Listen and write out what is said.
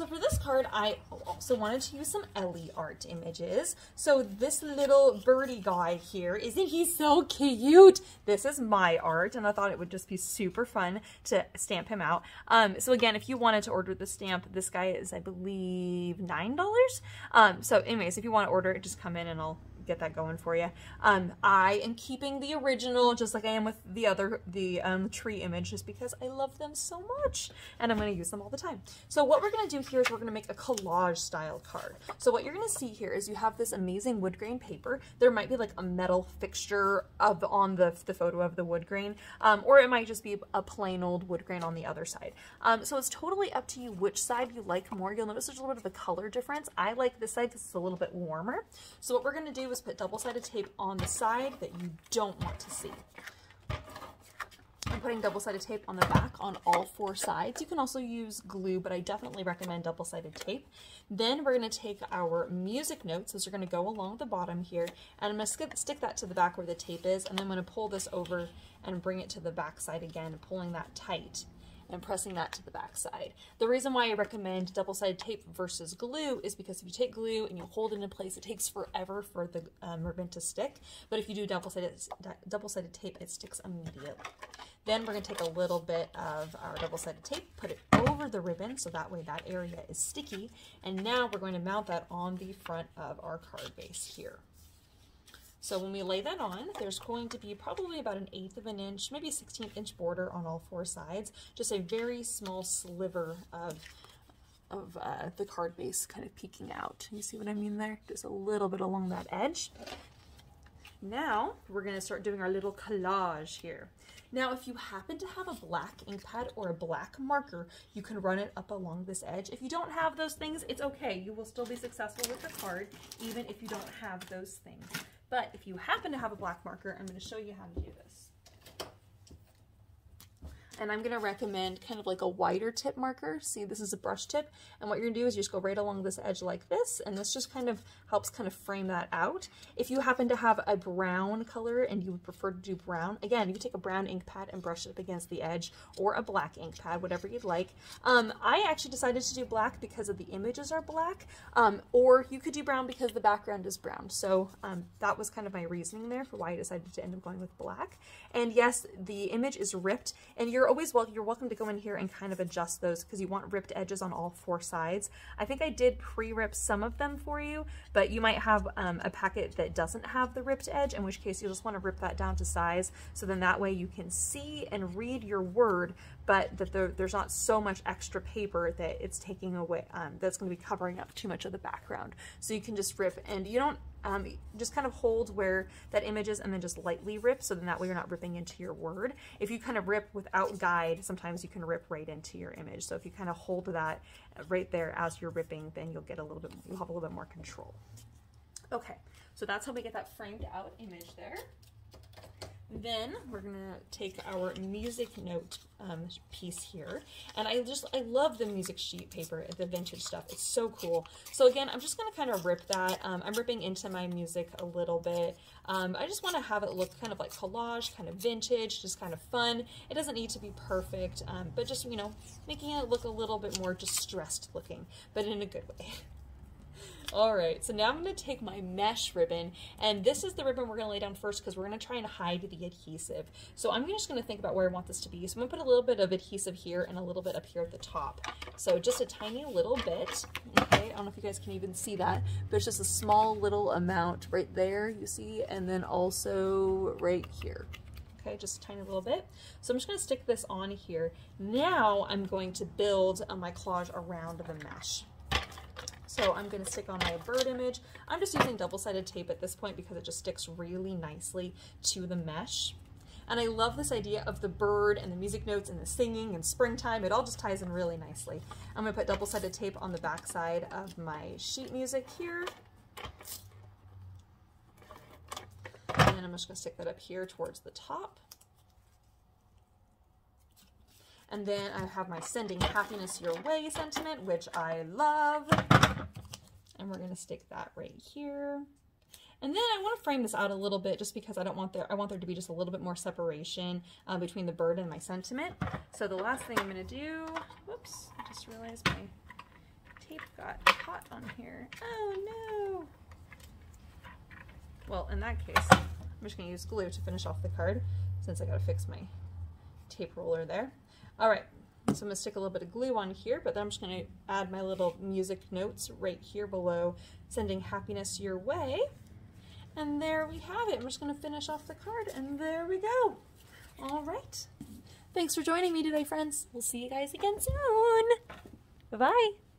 So for this card, I also wanted to use some Ellie art images. So this little birdie guy here, isn't he so cute? This is my art, and I thought it would just be super fun to stamp him out. Um, so again, if you wanted to order the stamp, this guy is, I believe, $9. Um, so anyways, if you want to order it, just come in and I'll get that going for you. Um, I am keeping the original just like I am with the other, the um, tree image just because I love them so much and I'm going to use them all the time. So what we're going to do here is we're going to make a collage style card. So what you're going to see here is you have this amazing wood grain paper. There might be like a metal fixture of on the, the photo of the wood grain um, or it might just be a plain old wood grain on the other side. Um, so it's totally up to you which side you like more. You'll notice there's a little bit of a color difference. I like this side because it's a little bit warmer. So what we're going to do is put double-sided tape on the side that you don't want to see. I'm putting double-sided tape on the back on all four sides. You can also use glue, but I definitely recommend double-sided tape. Then we're going to take our music notes. Those are going to go along the bottom here. And I'm going to stick that to the back where the tape is. And then I'm going to pull this over and bring it to the back side again, pulling that tight and pressing that to the back side. The reason why I recommend double-sided tape versus glue is because if you take glue and you hold it in place, it takes forever for the um, ribbon to stick. But if you do double-sided double-sided tape, it sticks immediately. Then we're going to take a little bit of our double-sided tape, put it over the ribbon so that way that area is sticky. And now we're going to mount that on the front of our card base here. So when we lay that on, there's going to be probably about an eighth of an inch, maybe a 16th inch border on all four sides, just a very small sliver of of uh, the card base kind of peeking out. You see what I mean there? Just a little bit along that edge. Now we're going to start doing our little collage here. Now, if you happen to have a black ink pad or a black marker, you can run it up along this edge. If you don't have those things, it's okay. You will still be successful with the card, even if you don't have those things. But if you happen to have a black marker, I'm going to show you how to do this and I'm going to recommend kind of like a wider tip marker. See, this is a brush tip, and what you're going to do is you just go right along this edge like this, and this just kind of helps kind of frame that out. If you happen to have a brown color and you would prefer to do brown, again, you take a brown ink pad and brush it up against the edge, or a black ink pad, whatever you'd like. Um, I actually decided to do black because of the images are black, um, or you could do brown because the background is brown. So um, that was kind of my reasoning there for why I decided to end up going with black. And yes, the image is ripped, and you're always welcome, you're welcome to go in here and kind of adjust those because you want ripped edges on all four sides. I think I did pre-rip some of them for you, but you might have um, a packet that doesn't have the ripped edge, in which case you'll just want to rip that down to size. So then that way you can see and read your word, but that there, there's not so much extra paper that it's taking away, um, that's going to be covering up too much of the background. So you can just rip, and you don't um, just kind of hold where that image is and then just lightly rip so then that way you're not ripping into your word. If you kind of rip without guide, sometimes you can rip right into your image. So if you kind of hold that right there as you're ripping, then you'll get a little bit, you'll have a little bit more control. Okay, so that's how we get that framed out image there. Then we're gonna take our music note um, piece here. And I just, I love the music sheet paper, the vintage stuff. It's so cool. So again, I'm just gonna kind of rip that. Um, I'm ripping into my music a little bit. Um, I just wanna have it look kind of like collage, kind of vintage, just kind of fun. It doesn't need to be perfect, um, but just, you know, making it look a little bit more distressed looking, but in a good way. All right, so now I'm going to take my mesh ribbon, and this is the ribbon we're going to lay down first because we're going to try and hide the adhesive. So I'm just going to think about where I want this to be. So I'm going to put a little bit of adhesive here and a little bit up here at the top. So just a tiny little bit, okay? I don't know if you guys can even see that, but it's just a small little amount right there, you see, and then also right here okay, just a tiny little bit. So I'm just gonna stick this on here. Now I'm going to build uh, my collage around the mesh. So I'm going to stick on my bird image. I'm just using double-sided tape at this point because it just sticks really nicely to the mesh. And I love this idea of the bird and the music notes and the singing and springtime. It all just ties in really nicely. I'm going to put double-sided tape on the back side of my sheet music here. And I'm just going to stick that up here towards the top. And then I have my sending happiness your way sentiment, which I love. And we're to stick that right here. And then I want to frame this out a little bit just because I don't want there, I want there to be just a little bit more separation uh, between the bird and my sentiment. So the last thing I'm going to do, whoops, I just realized my tape got caught on here. Oh no! Well, in that case, I'm just going to use glue to finish off the card since I got to fix my tape roller there. All right, so I'm to stick a little bit of glue on here, but then I'm just going to add my little music notes right here below, sending happiness your way. And there we have it. I'm just going to finish off the card, and there we go. All right. Thanks for joining me today, friends. We'll see you guys again soon. Bye-bye.